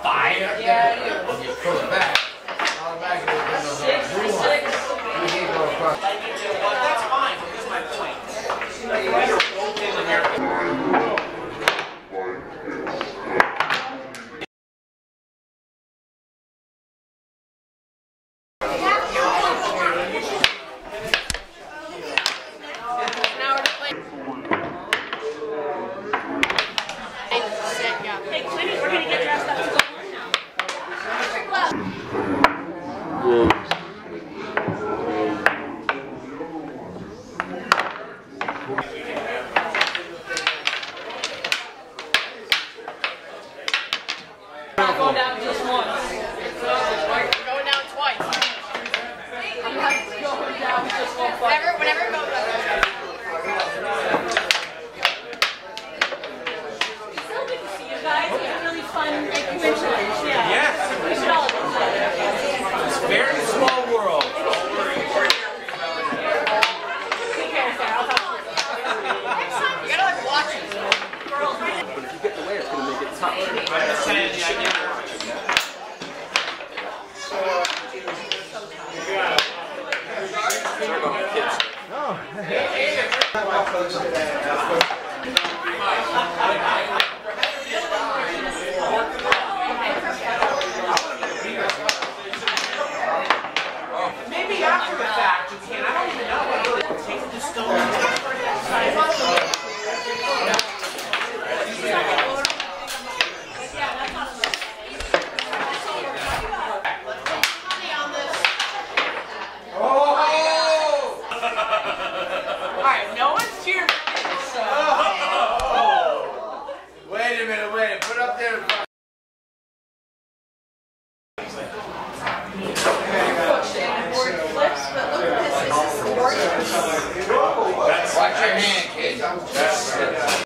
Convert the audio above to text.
fire. Yeah, it is. Pull it back, guys. Really fun. Yeah. Yes. We should all do that. It's very small world. Oh, Take care, Sarah. You. Gotta like watch it. But if you get the layer, it's gonna make it No. Right, no one's cheering for me, so. Oh. Wait a minute, wait. Put up there. in front. Watch your hand, kid.